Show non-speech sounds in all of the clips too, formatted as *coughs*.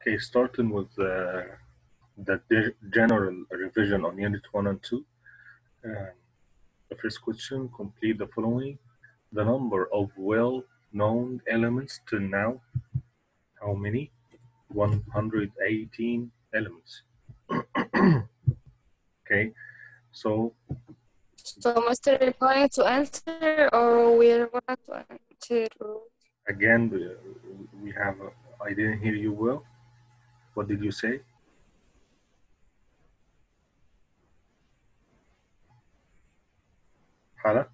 Okay, starting with uh, the de- general revision on Unit 1 and 2. Uh, the first question, complete the following. The number of well-known elements to now, how many? 118 elements. *clears throat* okay, so So, Mr. Going to answer or we're going to answer? again, we, we have, a, I didn't hear you well. What did you say? Hala?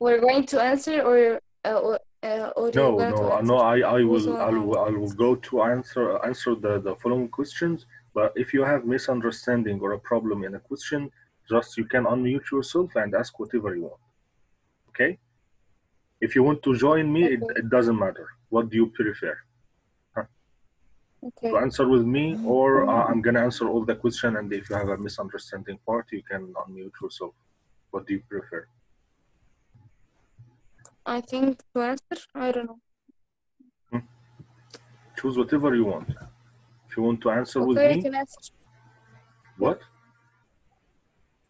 We're going to answer or uh, or, uh, or No, going to no, no. I, I will, I will, I will go to answer answer the, the following questions. But if you have misunderstanding or a problem in a question, just you can unmute yourself and ask whatever you want. Okay? If you want to join me, it, Okay. it doesn't matter. What do you prefer? Okay. To answer with me, or uh, I'm gonna answer all the question, and if you have a misunderstanding part, you can unmute yourself. What do you prefer? I think to answer, I don't know. Hmm? Choose whatever you want. If you want to answer with Okay, you me, can answer. what?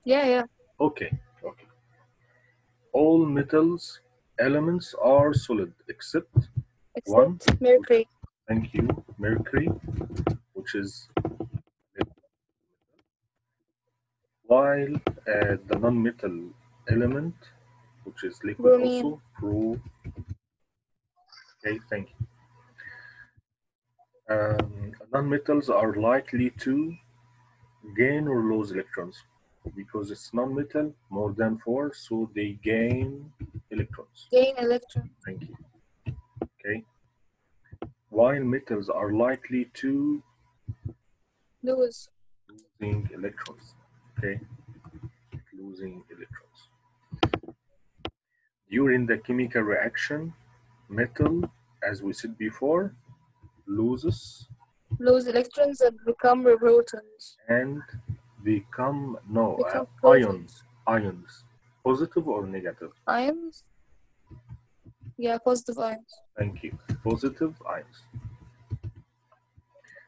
Yeah, yeah. Okay, okay. All metals elements are solid except One. Mercury. thank you, mercury, which is while uh, the non-metal element, which is liquid Bromine. also, pro. Okay, thank you. Um, non-metals are likely to gain or lose electrons because it's non-metal more than four, so they gain electrons. Gain electrons. Thank you. Okay. While metals are likely to Lose. losing electrons. Okay. Losing electrons. During the chemical reaction, metal, as we said before, loses Lose electrons and become protons. and become no uh, ions. Ions, positive or negative? Ions? Yeah, positive ions. Thank you. Positive ions.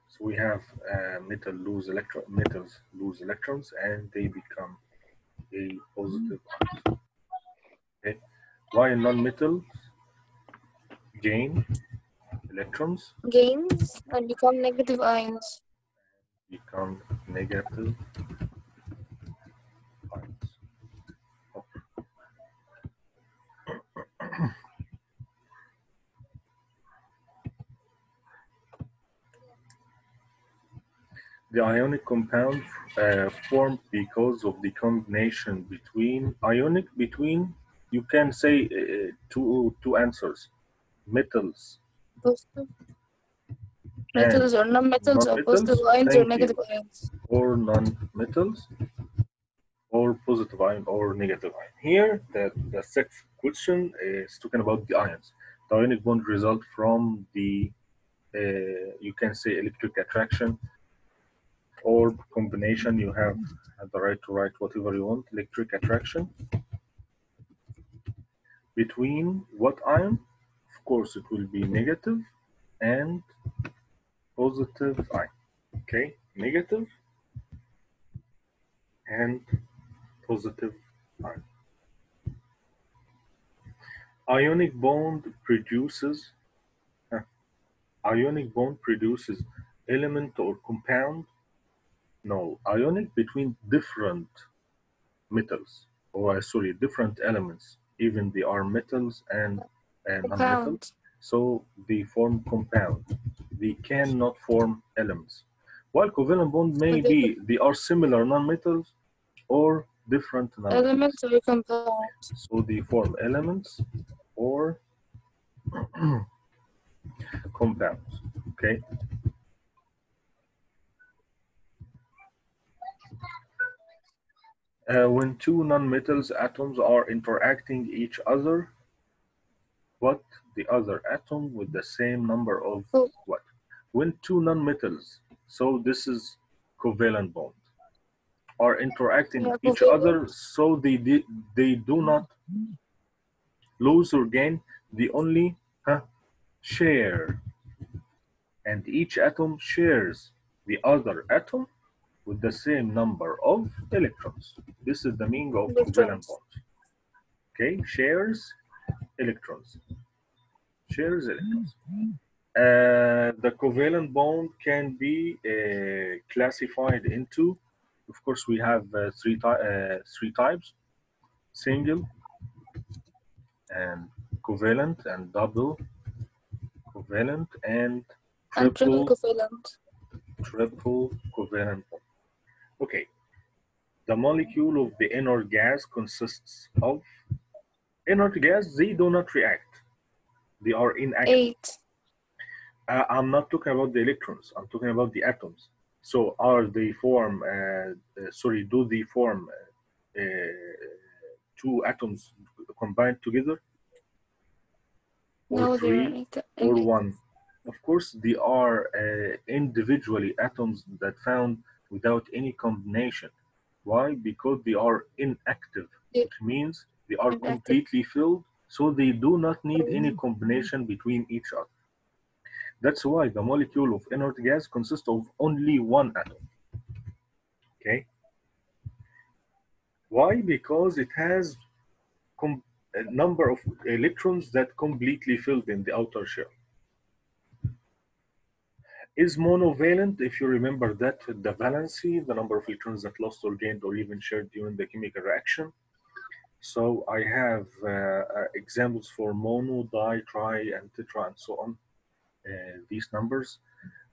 So we have uh, metal lose electron metals lose electrons and they become a positive ions. Okay. While non-metals gain electrons Gains and become negative ions. Become negative. *coughs* The ionic compound uh, formed because of the combination between ionic between you can say uh, two two answers metals. Metals or non-metals or non-metals, positive ions or you. negative ions. or non-metals or positive ion or negative ion. Here, the, the sixth question is talking about the ions. The ionic bond result from the, uh, you can say electric attraction or combination. You have the right to write whatever you want. Electric attraction between what ion? Of course, it will be negative and positive i Okay, negative and positive i Ionic bond produces huh, ionic bond produces element or compound. No, ionic between different metals or uh, sorry, different elements. Even they are metals and, and non-metals. Compound. So they form compound. They cannot form elements. While covalent bond may be, they are similar non-metals or different non-metals. Elements or. So they form elements or *clears throat* compounds. Okay. Uh, when two non-metals atoms are interacting each other, what the other atom with the same number of what? When two non-metals, so this is covalent bond, are interacting Yeah, each other, so they they do not lose or gain. They only huh, share. And each atom shares the other atom with the same number of electrons. This is the meaning of covalent bond. Okay, shares electrons. Shares electrons. Uh, the covalent bond can be uh, classified into, of course, we have uh, three, ty- uh, three types, single and covalent and double covalent and And triple triple, covalent. triple covalent bond. Okay, the molecule of the inert gas consists of inert gas, they do not react. They are inactive. Eight. Uh, I'm not talking about the electrons. I'm talking about the atoms. So are they form? Uh, uh, sorry, do they form uh, uh, two atoms combined together, or No, three, or one? Of course, they are uh, individually atoms that found without any combination. Why? Because they are inactive, Yeah. which means they are Inactive. completely filled, so they do not need any mm. combination between each other. That's why the molecule of inert gas consists of only one atom. Okay. Why? Because it has a number of electrons that completely filled in the outer shell. Is monovalent, if you remember that, the valency, the number of electrons that lost or gained or even shared during the chemical reaction. So I have uh, uh, examples for mono, di, tri, and tetra, and so on. Uh, these numbers.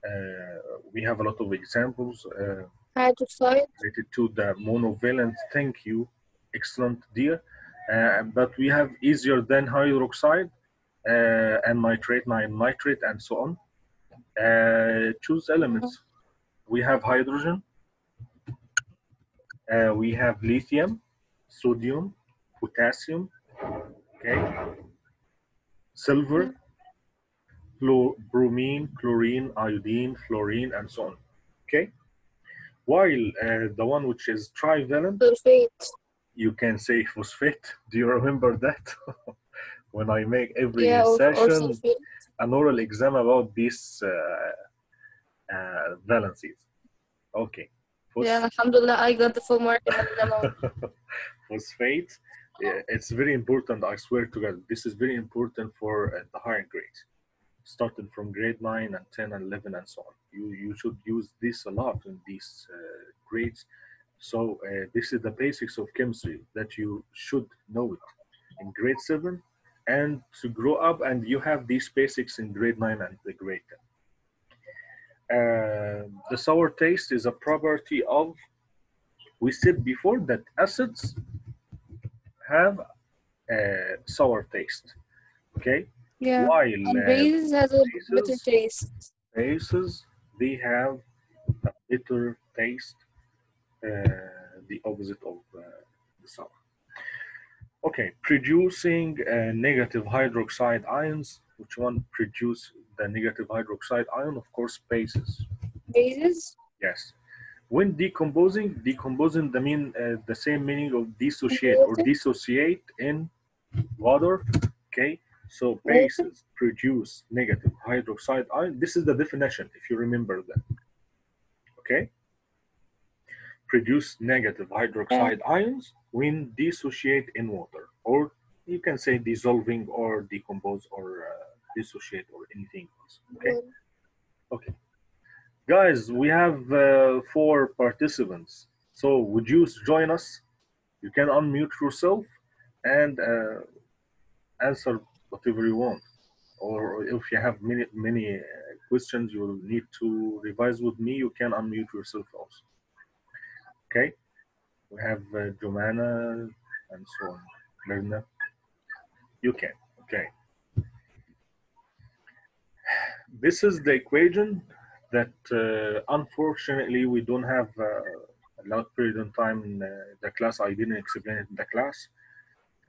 Uh, we have a lot of examples uh, Hydroxide. related to the monovalent. Thank you, excellent, dear. Uh, but we have easier than hydroxide uh, and nitrate, nine nitrate, and so on. Uh, choose elements. We have hydrogen. Uh, we have lithium, sodium, potassium. Okay. Silver, fluor- bromine, chlorine, iodine, fluorine, and so on. Okay. While uh, the one which is trivalent, phosphate. you can say phosphate. *laughs* Do you remember that? *laughs* when I make every Yeah, or, or session an oral exam about these uh, uh, valencies. Okay. Yeah, alhamdulillah, I got the full mark in the demo. phosphate. It's very important. I swear to God, this is very important for uh, the higher grades, starting from grade nine and ten and eleven and so on. You you should use this a lot in these uh, grades. So uh, this is the basics of chemistry that you should know it in grade seven, and to grow up and you have these basics in grade nine and the grade ten. Uh, the sour taste is a property of. We said before that acids have a sour taste. Okay, Yeah. while And uh, bases has a bitter taste. bases they have a bitter taste, uh, the opposite of uh, the sour. Okay, producing uh, negative hydroxide ions. Which one produce the negative hydroxide ion? Of course, bases. Bases. Yes. When decomposing, decomposing the mean uh, the same meaning of dissociate or dissociate in water. Okay. So bases produce negative hydroxide ion. This is the definition, if you remember that. Okay. Produce negative hydroxide ions when dissociate in water, or you can say dissolving or decompose or uh, dissociate or anything else. Okay. Okay. Guys, we have uh, four participants. So would you join us? You can unmute yourself and uh, answer whatever you want. Or if you have many many uh, questions you will need to revise with me, you can unmute yourself also. Okay? We have uh, Jomana and so on. Mirna. You can. Okay. This is the equation that uh, unfortunately we don't have uh, a lot period of time in uh, the class. I didn't explain it in the class.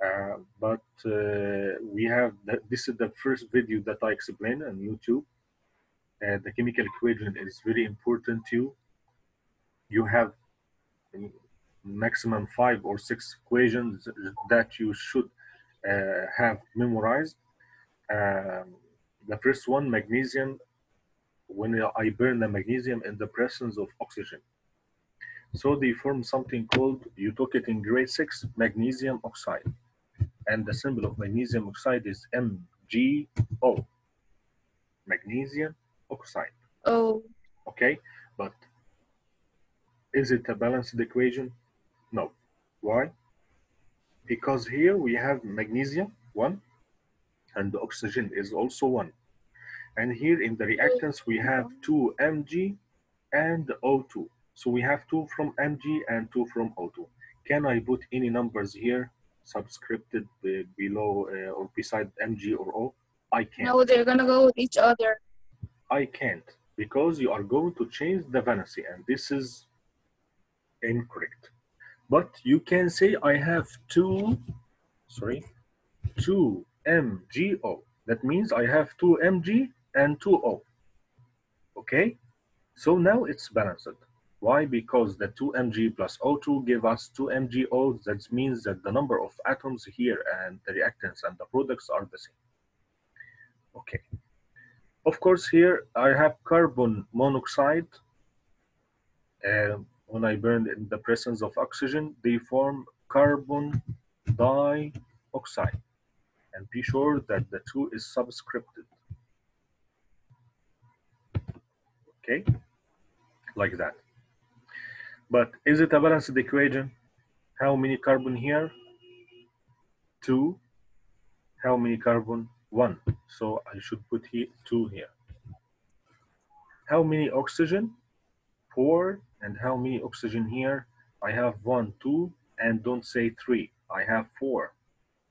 Uh, but uh, we have, the, this is the first video that I explained on YouTube. Uh, the chemical equation is very important to you. You have maximum five or six equations that you should have memorized. um, the first one, magnesium, when I burn the magnesium in the presence of oxygen. So they form something called, you took it in grade six, magnesium oxide. And the symbol of magnesium oxide is MgO, magnesium oxide. Oh, Okay, but is it a balanced equation? No. Why? Because here we have magnesium, one, and the oxygen is also one. And here in the reactants, we have two Mg and O2. So we have two from Mg and two from O2. Can I put any numbers here subscripted be- below uh, or beside Mg or O? I can't. no, they're gonna go with each other. I can't because you are going to change the valency and this is incorrect. But you can say I have two, sorry, two MgO. That means I have two Mg and two O. Okay? So now it's balanced. Why? Because the 2mg plus O2 give us 2 MgO. That means that the number of atoms here and the reactants and the products are the same. Okay. Of course, here I have carbon monoxide. Uh, when I burn in the presence of oxygen, they form carbon dioxide. And be sure that the two is subscripted. Okay, like that. But is it a balanced equation? How many carbon here? Two. How many carbon? One. So I should put here two here. How many oxygen? Four. And how many oxygen here? I have one, two, and don't say three. I have four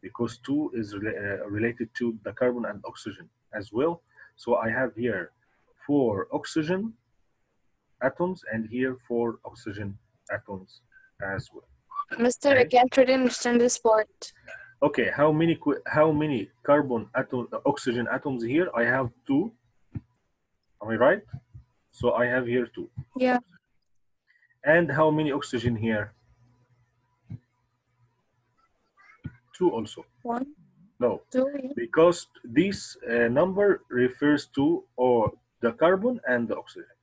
because two is rela- uh, related to the carbon and oxygen as well. So I have here four oxygen atoms and here four oxygen atoms as well. Mister, I can't really understand this part. Okay, how many how many carbon atom uh, oxygen atoms here? I have two. Am I right? So I have here two. Yeah, And how many oxygen here? Two also. one, No, two, because this uh, number refers to or the carbon and the oxygen.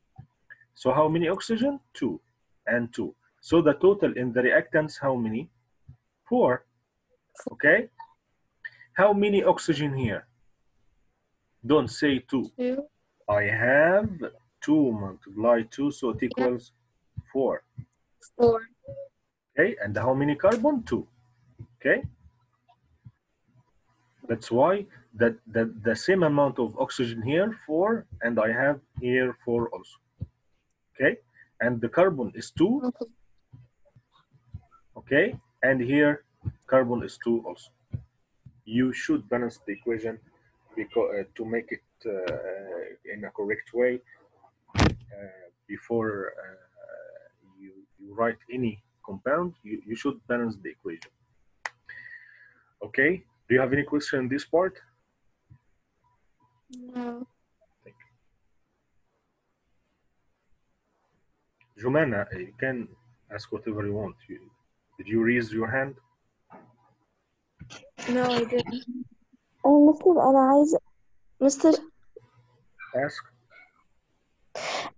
So how many oxygen? Two and two. So the total in the reactants, how many? Four. Okay. How many oxygen here? Don't say two. two, I have two multiply two, so it equals four. four. Okay, and how many carbon? Two. Okay. That's why that, that the same amount of oxygen here, four, and I have here four also. Okay, and the carbon is two, Okay. and here carbon is two also. You should balance the equation because uh, to make it uh, in a correct way uh, before uh, you, you write any compound, you, you should balance the equation. Okay, do you have any question in this part? No. Jumana, you can ask whatever you want. You, did you raise your hand? No, I didn't. آه، مستر أنا عايزة مستر Ask.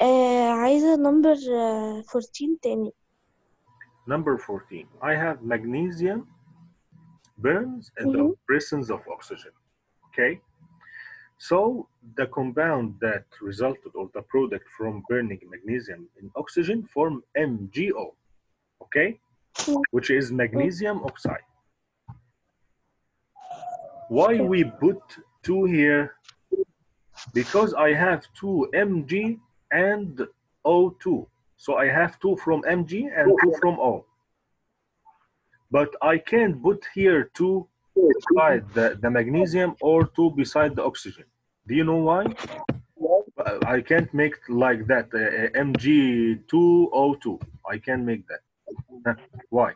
آه عايزة نمبر 14 تاني Number 14. I have magnesium burns and the Mhm. presence of oxygen. Okay. So the compound that resulted or the product from burning magnesium in oxygen form MgO. Okay. Mhm. Which is magnesium oxide. Why we put two here? Because I have two Mg and O2. So I have two from Mg and two from O. But I can't put here two beside the, the magnesium or two beside the oxygen. Do you know why? I can't make like that. Uh, uh, Mg2O2. I can't make that. Why?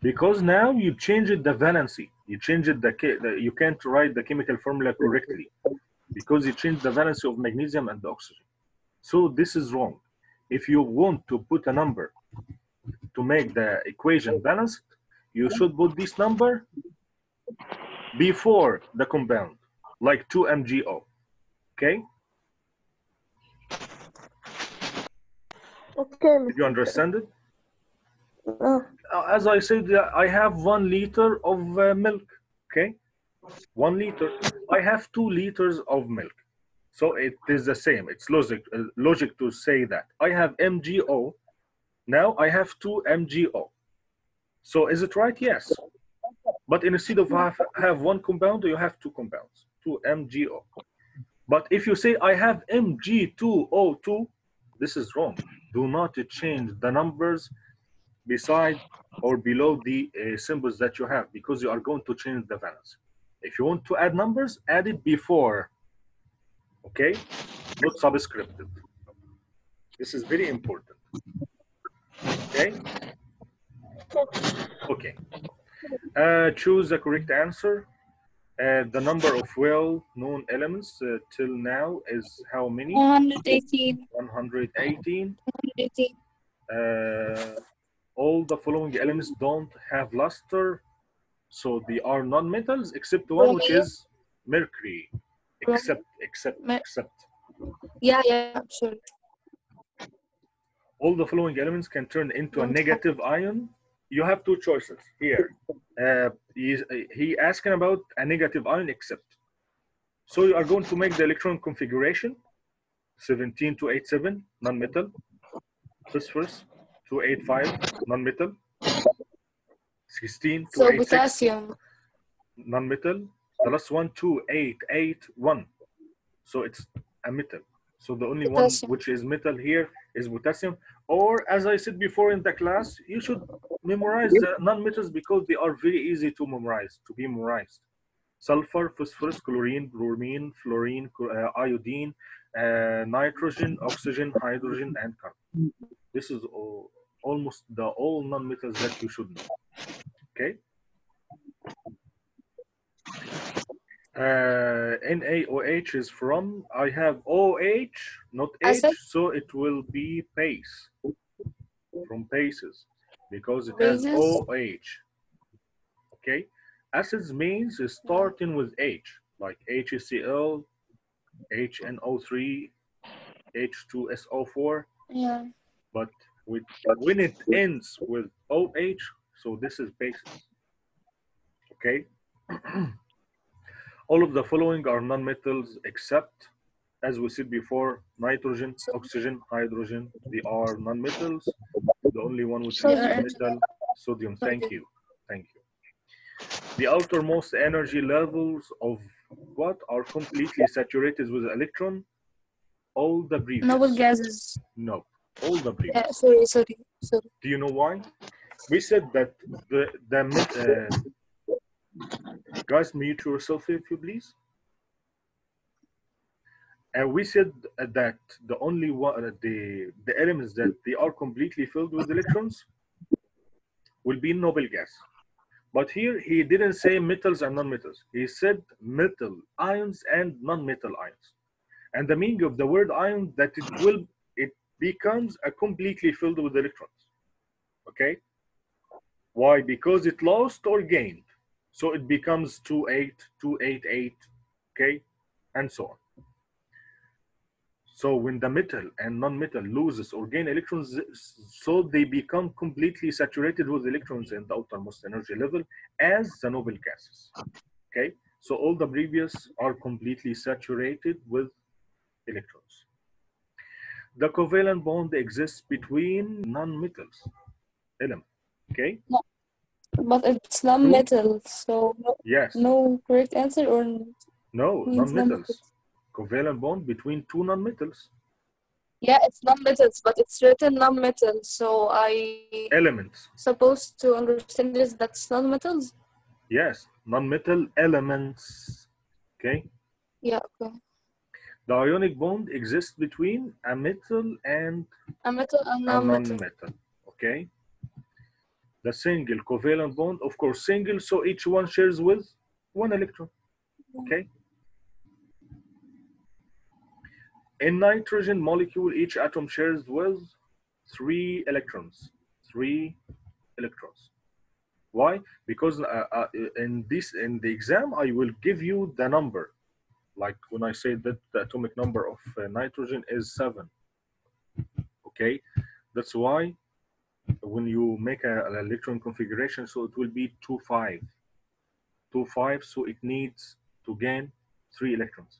Because now you changed the valency. You changed the, the you can't write the chemical formula correctly because you changed the valency of magnesium and the oxygen. So this is wrong. If you want to put a number to make the equation balanced, you should put this number before the compound. like 2MgO. Okay? Okay, Did you understand it? uh, Uh, As I said, uh, I have one liter of uh, milk. Okay? One liter. I have two liters of milk. So it is the same. It's logic, uh, logic to say that. I have MgO. Now I have two MgO. So is it right? Yes. But instead of have, have one compound, you have two compounds, two MgO. But if you say I have Mg2O2, this is wrong. Do not change the numbers beside or below the uh, symbols that you have because you are going to change the valence. If you want to add numbers, add it before, okay? Not subscripted. This is very important. Okay? Okay. Uh, choose the correct answer. Uh, the number of well-known elements uh, till now is how many? 118. 118. 118. Uh, all the following elements don't have luster, so they are non-metals except one which is mercury. Except, except, except. Yeah, yeah, sure. All the following elements can turn into a negative ion. You have two choices here. Uh, he's, he asking about a negative ion except. So you are going to make the electron configuration 17 to 87 non-metal, phosphorus 285 non-metal, 16 to So 86 potassium. non-metal. The last one, two, eight, eight, one. So it's a metal. So the only one which is metal here is potassium. Or as I said before in the class, you should memorize the non-metals because they are very easy to memorize, to be memorized. Sulfur, phosphorus, chlorine, bromine, fluorine, uh, iodine, uh, nitrogen, oxygen, hydrogen, and carbon. This is all, almost the all non-metals that you should know. Okay. Uh, NaOH is from, I have OH, not H, so it will be base, from bases, because it has OH. Okay, acids means is starting with H, like HCl, HNO3, H2SO4, Yeah. but with, when it ends with OH, so this is basis. Okay? *clears throat* All of the following are non-metals except, as we said before, nitrogen, oxygen, hydrogen. They are non-metals. The only one which is metal, sodium. Thank you. Thank you. The outermost energy levels of what are completely saturated with electron? All the previous. Noble gases. No, all the previous. Yeah, sorry, sorry, sorry. Do you know why? We said that the the uh, guys mute yourself if you please. And we said that the only one uh, the the elements that they are completely filled with electrons will be noble gas. But here he didn't say metals and non-metals. He said metal ions and non-metal ions. And the meaning of the word ion that it will it becomes a completely filled with electrons. Okay? Why? Because it lost or gained. So it becomes 28, 288, okay? And so on. So when the metal and non-metal loses or gain electrons, so they become completely saturated with electrons in the outermost energy level as the noble gases. Okay? So all the previous are completely saturated with electrons. The covalent bond exists between non-metals element. Okay? But it's non-metal, so no, Yes. no correct answer or No, non-metals. Covalent bond between two non-metals. Yeah, it's non-metals, but it's written non-metal, so I Elements. supposed to understand this that's non-metals. Yes, non-metal elements. Okay. Yeah, okay. The ionic bond exists between a metal and A metal and a non-metal. non-metal. Okay. The single covalent bond, of course, single, so each one shares with one electron. Okay. In nitrogen molecule, each atom shares with three electrons. Three electrons. Why? Because uh, uh, in this in the exam, I will give you the number. Like when I say that the atomic number of uh, nitrogen is seven. Okay, that's why when you make a, an electron configuration, so it will be two five, two five. So it needs to gain three electrons.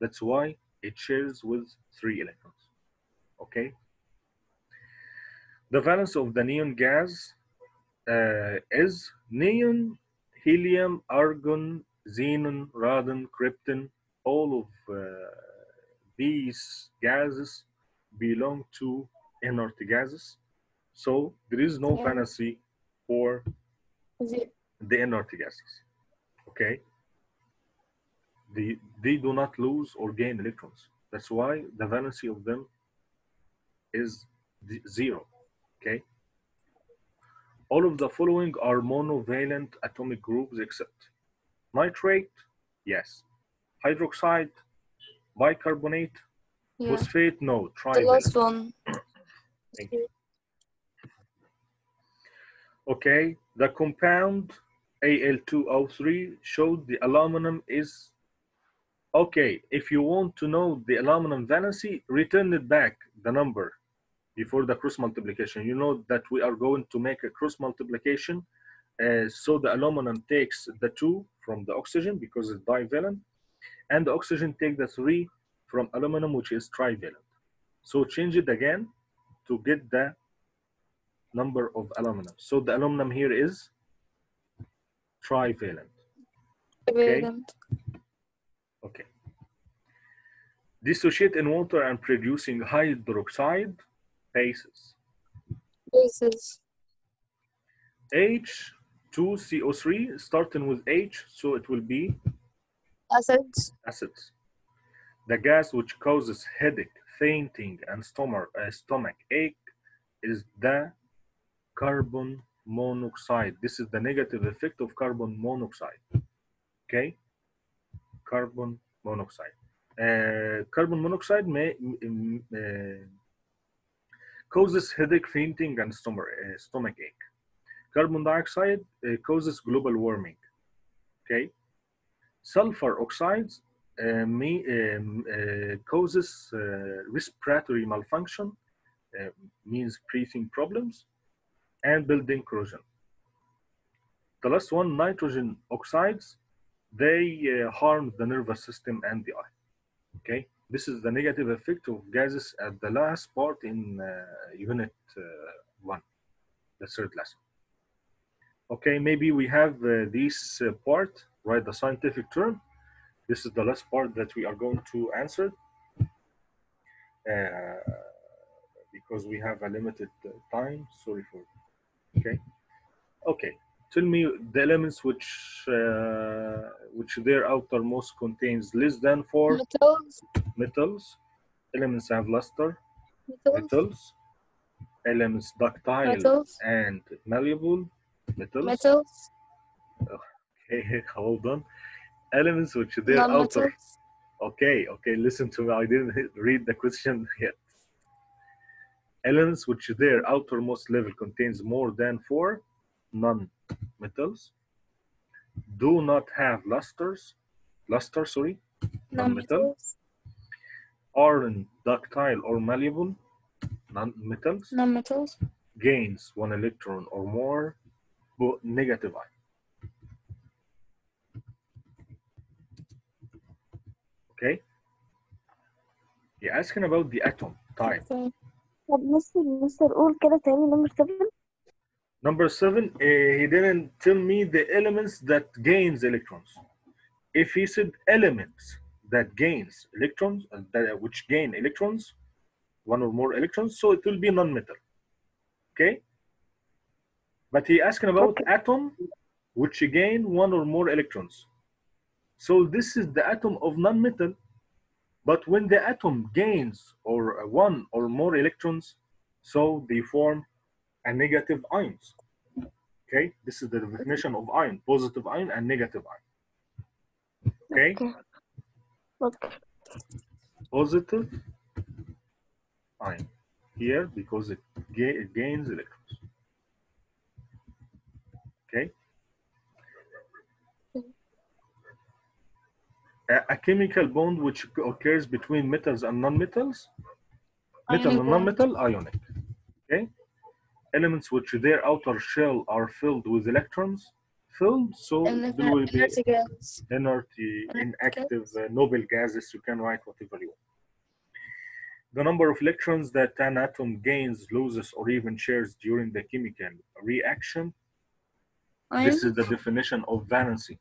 That's why it shares with three electrons. Okay. The valence of the neon gas uh, is neon, helium, argon, xenon, radon, krypton. All of uh, these gases belong to inert gases. So there is no Yeah. valency for The, the inert gases. Okay. They, they do not lose or gain electrons. That's why the valency of them is zero. Okay. All of the following are monovalent atomic groups except nitrate, yes. Hydroxide, bicarbonate, yeah. phosphate, no. Try The last one. Thank you. Okay, the compound Al2O3 showed the aluminum is okay. If you want to know the aluminum valency, return it back the number before the cross multiplication. You know that we are going to make a cross multiplication. Uh, so the aluminum takes the two from the oxygen because it's divalent, and the oxygen take the three from aluminum, which is trivalent. So change it again to get the number of aluminum. So the aluminum here is trivalent. Okay. Okay. Dissociate in water and producing hydroxide bases. Bases. H2CO3 starting with H, so it will be Acids. acids. The gas which causes headache, fainting, and stomach, uh, stomach ache is the carbon monoxide. This is the negative effect of carbon monoxide. Okay? Carbon monoxide. Uh, carbon monoxide may mm, uh, causes headache, fainting, and stomach, uh, stomach ache. Carbon dioxide uh, causes global warming. Okay? Sulfur oxides uh, may, um, uh, causes respiratory malfunction, means breathing problems, and building corrosion. The last one, nitrogen oxides, they uh, harm the nervous system and the eye. Okay, this is the negative effect of gases at the last part in uh, unit uh, one, the third lesson. Okay, maybe we have uh, this uh, part, right? The scientific term. This is the last part that we are going to answer because we have a limited time. Sorry for. Okay. Okay. Tell me the elements which uh, which their outermost contains less than four Metals. metals. Elements have luster. Metals. Metals. Elements ductile Metals. and malleable. Metals. Metals. Okay, *laughs* hold on. Elements which their outer. Okay, okay, listen to me. I didn't *laughs* read the question yet. Elements which their outermost level contains more than four non-metals do not have lusters, luster, sorry, non-metal, Non-metals. aren't ductile or malleable, non-metals, Non-metals. gains one electron or more, but negative ion. Okay? You're asking about the atom type. Okay. طب مستر مستر قول كده تاني نمبر 7 Number seven, uh, he didn't tell me the elements that gains electrons. If he said elements that gains electrons, uh, that, which gain electrons, one or more electrons, so it will be non-metal. Okay? But he asking about Okay. atom which gain one or more electrons. So this is the atom of non-metal. But when the atom gains or uh, one or more electrons, so they form a negative ions. Okay, this is the definition of ion, positive ion and negative ion. Okay? okay. Positive ion here because it, ga it gains electrons. Okay? A, chemical bond which occurs between metals and non-metals? Metal Ionic and non-metal ionic. Okay. Elements which their outer shell are filled with electrons. Filled so And there will be energy inert inactive uh, noble gases. You can write whatever you want. The number of electrons that an atom gains loses or even shares during the chemical reaction. This is the definition of valency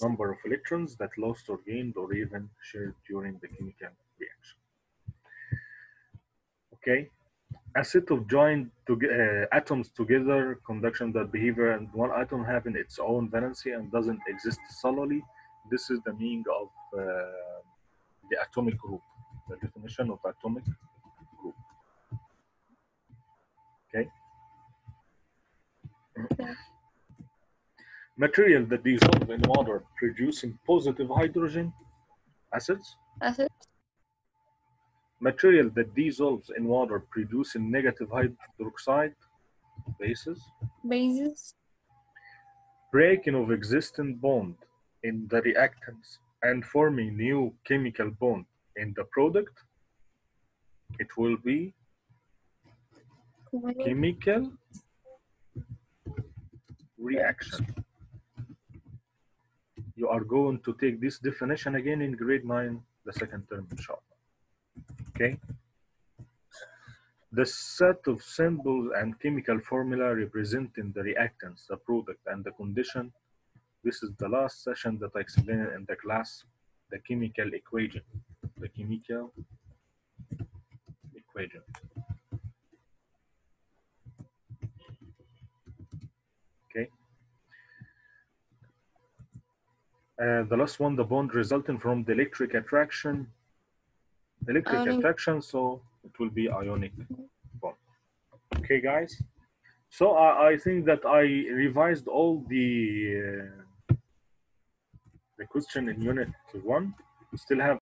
Number of electrons that lost or gained or even shared during the chemical reaction. Okay, a set of joined to, uh, atoms together conduction that behavior and one atom having its own valency and doesn't exist solely. This is the meaning of uh, the atomic group, the definition of atomic group. Okay. Material that dissolve in water producing positive hydrogen acids. Acid. Material that dissolves in water producing negative hydroxide bases. Bases. Breaking of existing bond in the reactants and forming new chemical bond in the product. It will be chemical reaction. Are going to take this definition again in grade 9, the second term, inshallah. Okay? The set of symbols and chemical formula representing the reactants, the product, and the condition. This is the last session that I explained in the class, the chemical equation. The chemical equation. Okay. Uh, the last one, the bond resulting from the electric attraction. Electric attraction, so it will be ionic bond. Okay, guys. So I, I think that I revised all the uh, the question in unit one. We still have